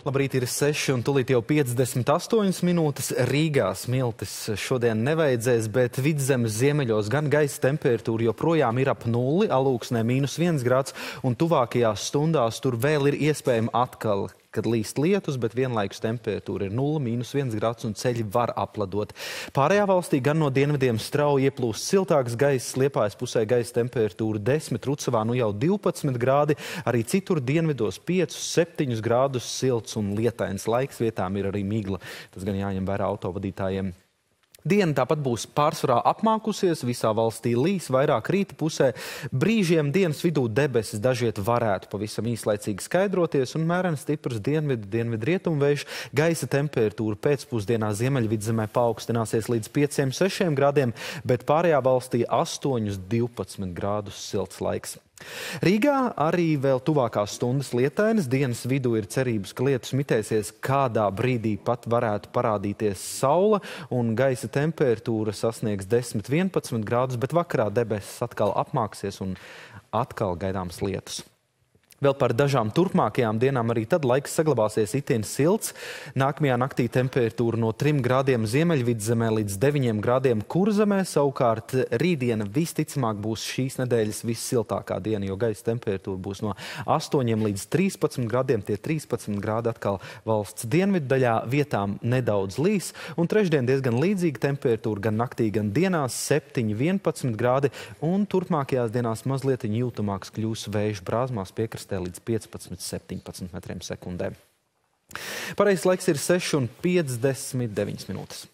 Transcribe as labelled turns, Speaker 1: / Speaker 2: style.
Speaker 1: Labrīt, ir 6 un tulīt jau 58 minūtes. Rīgā smiltis šodien nevajadzēs, bet vidzemes ziemeļos gan gaisa temperatūra joprojām ir ap nulli, alūksnē mīnus 1 grāds, un tuvākajās stundās tur vēl ir iespējama atkal kad līst lietus, bet vienlaikus temperatūra ir 0, mīnus 1 grāds un ceļi var apladot. Pārējā valstī gan no dienvidiem strauji ieplūst siltāks gaiss, liepājas pusē gaisa temperatūra 10, Rucavā nu jau 12 grādi, arī citur dienvidos 5-7 grādus silts un lietains laiks, vietām ir arī migla. Tas gan jāņem vērā autovadītājiem. Diena tāpat būs pārsvarā apmākusies, visā valstī līs, vairāk rīta pusē. Brīžiem dienas vidū debesis dažiet varētu pavisam īslaicīgi skaidroties un mērena stiprs dienvidu, dienvidu rietumvējš. Gaisa temperatūra pēcpusdienā Ziemeļvidzemē paaugstināsies līdz 5-6 grādiem, bet pārējā valstī 8-12 grādus silts laiks. Rīgā arī vēl tuvākās stundas lietainas. Dienas vidū ir cerības, ka lietus mitēsies kādā brīdī pat varētu parādīties saule un gaisa temperatūra sasniegs 10-11 grādus, bet vakarā debesis atkal apmāksies un atkal gaidāms lietus. Vēl par dažām turpmākajām dienām arī tad laiks saglabāsies itin silts. Nākamajā naktī temperatūra no 3 grādiem ziemeļvidzemē līdz 9 grādiem kurzemē. Savukārt rītdiena visticamāk būs šīs nedēļas vissiltākā diena, jo gaisa temperatūra būs no 8 līdz 13 grādiem. Tie 13 grādi atkal valsts dienvidu daļā vietām nedaudz līs. Un trešdien diezgan līdzīga temperatūra gan naktī, gan dienās 7-11 grādi. Un turpmākajās dienās mazliet jūtamāks kļūs vējš brāzmās piekrastē piekrastē līdz 15-17 metriem sekundē. Pareizais laiks ir 6,59 minūtes.